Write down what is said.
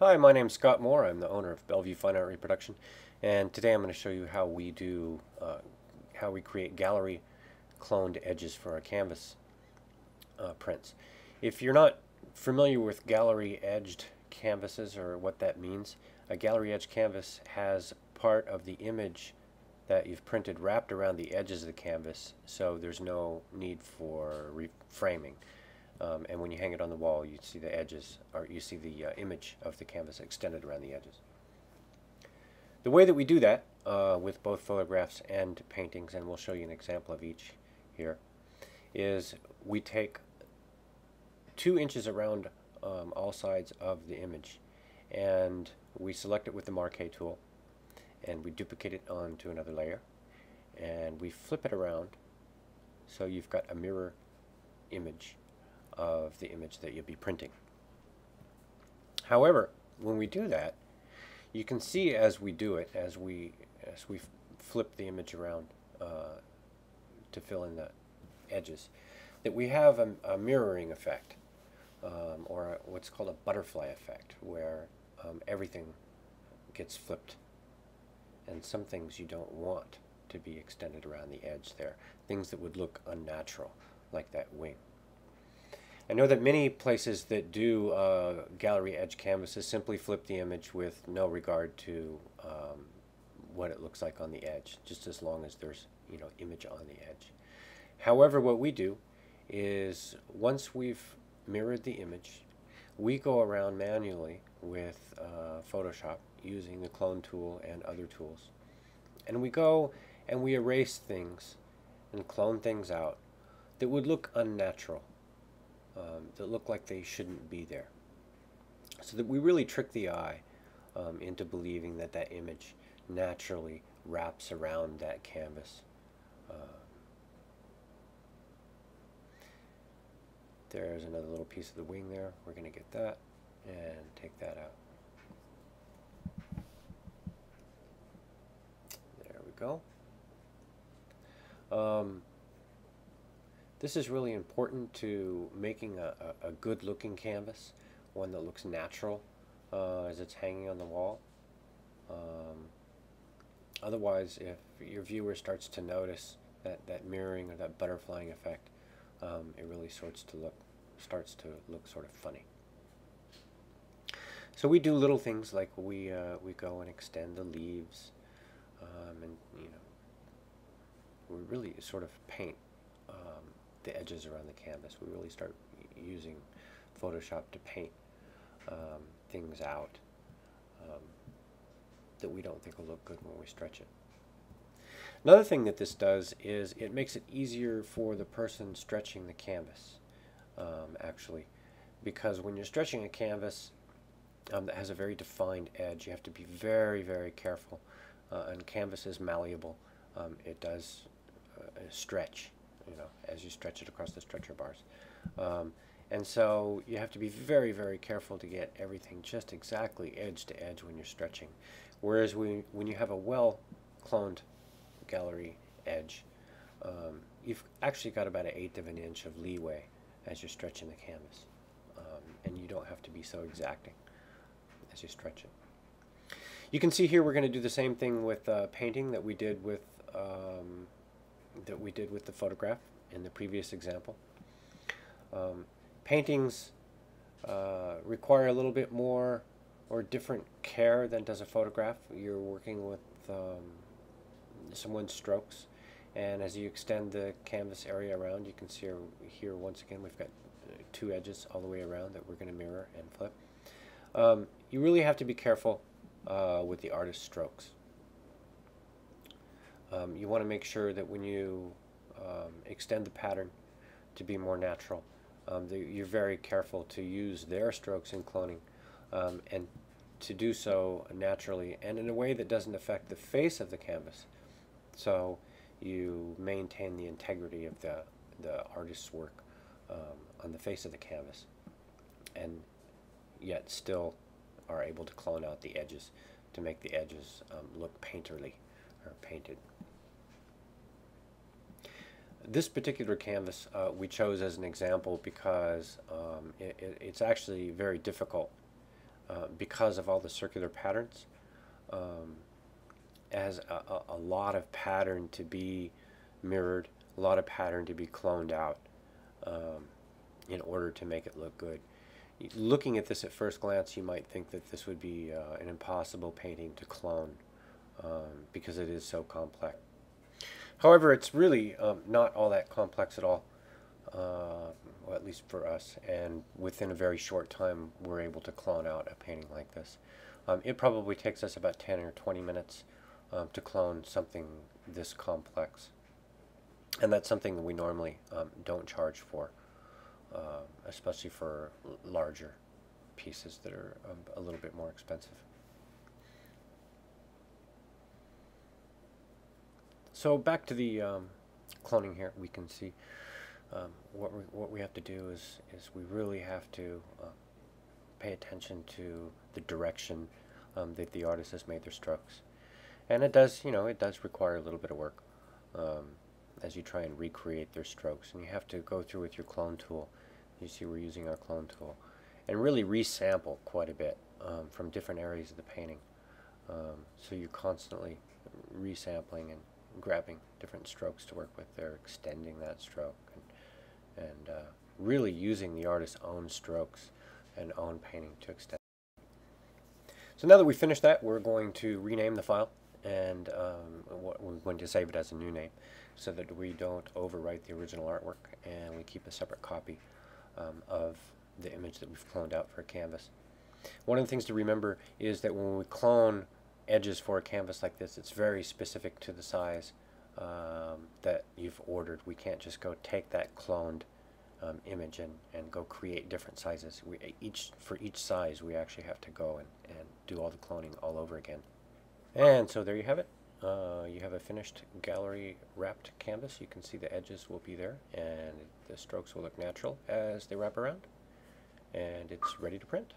Hi, my name's Scott Moore. I'm the owner of Bellevue Fine Art Reproduction, and today I'm going to show you how we do, uh, how we create gallery cloned edges for our canvas uh, prints. If you're not familiar with gallery edged canvases or what that means, a gallery edge canvas has part of the image that you've printed wrapped around the edges of the canvas, so there's no need for reframing. Um, and when you hang it on the wall, you see the edges, or you see the uh, image of the canvas extended around the edges. The way that we do that uh, with both photographs and paintings, and we'll show you an example of each here, is we take two inches around um, all sides of the image and we select it with the Marquee tool and we duplicate it onto another layer and we flip it around so you've got a mirror image of the image that you'll be printing. However, when we do that, you can see as we do it, as we as we flip the image around uh, to fill in the edges, that we have a, a mirroring effect, um, or a, what's called a butterfly effect, where um, everything gets flipped, and some things you don't want to be extended around the edge there, things that would look unnatural, like that wing. I know that many places that do uh, gallery edge canvases simply flip the image with no regard to um, what it looks like on the edge, just as long as there's you know image on the edge. However, what we do is once we've mirrored the image, we go around manually with uh, Photoshop using the clone tool and other tools. And we go and we erase things and clone things out that would look unnatural um, that look like they shouldn't be there. So that we really trick the eye um, into believing that that image naturally wraps around that canvas. Uh, there's another little piece of the wing there. We're going to get that and take that out. There we go. Um, this is really important to making a, a, a good looking canvas, one that looks natural uh, as it's hanging on the wall. Um, otherwise, if your viewer starts to notice that, that mirroring or that butterflying effect, um, it really starts to look starts to look sort of funny. So we do little things like we uh, we go and extend the leaves, um, and you know, we really sort of paint um, the edges around the canvas. We really start using Photoshop to paint um, things out um, that we don't think will look good when we stretch it. Another thing that this does is it makes it easier for the person stretching the canvas, um, actually, because when you're stretching a canvas um, that has a very defined edge, you have to be very, very careful. Uh, and canvas is malleable. Um, it does uh, stretch you know, as you stretch it across the stretcher bars. Um, and so you have to be very, very careful to get everything just exactly edge to edge when you're stretching. Whereas we, when you have a well-cloned gallery edge, um, you've actually got about an eighth of an inch of leeway as you're stretching the canvas. Um, and you don't have to be so exacting as you stretch it. You can see here we're going to do the same thing with uh, painting that we did with um, that we did with the photograph in the previous example. Um, paintings uh, require a little bit more or different care than does a photograph. You're working with um, someone's strokes and as you extend the canvas area around you can see here once again we've got two edges all the way around that we're going to mirror and flip. Um, you really have to be careful uh, with the artist's strokes. Um, you want to make sure that when you um, extend the pattern to be more natural, um, the, you're very careful to use their strokes in cloning um, and to do so naturally and in a way that doesn't affect the face of the canvas. So you maintain the integrity of the, the artist's work um, on the face of the canvas and yet still are able to clone out the edges to make the edges um, look painterly or painted. This particular canvas uh, we chose as an example because um, it, it, it's actually very difficult uh, because of all the circular patterns, um, as a, a, a, lot of pattern to be mirrored, a lot of pattern to be cloned out um, in order to make it look good. Looking at this at first glance, you might think that this would be uh, an impossible painting to clone um, because it is so complex. However, it's really um, not all that complex at all, uh, well, at least for us, and within a very short time we're able to clone out a painting like this. Um, it probably takes us about 10 or 20 minutes um, to clone something this complex. And that's something that we normally um, don't charge for, uh, especially for larger pieces that are a little bit more expensive. So back to the um, cloning here, we can see um, what, we, what we have to do is, is we really have to uh, pay attention to the direction um, that the artist has made their strokes. And it does, you know, it does require a little bit of work um, as you try and recreate their strokes. And you have to go through with your clone tool. You see we're using our clone tool. And really resample quite a bit um, from different areas of the painting. Um, so you're constantly resampling and grabbing different strokes to work with. They're extending that stroke and, and uh, really using the artist's own strokes and own painting to extend. So now that we finished that, we're going to rename the file and um, we're going to save it as a new name so that we don't overwrite the original artwork and we keep a separate copy um, of the image that we've cloned out for a canvas. One of the things to remember is that when we clone edges for a canvas like this, it's very specific to the size um, that you've ordered. We can't just go take that cloned um, image and, and go create different sizes. We, each For each size, we actually have to go and, and do all the cloning all over again. And so there you have it. Uh, you have a finished gallery wrapped canvas. You can see the edges will be there and the strokes will look natural as they wrap around. And it's ready to print.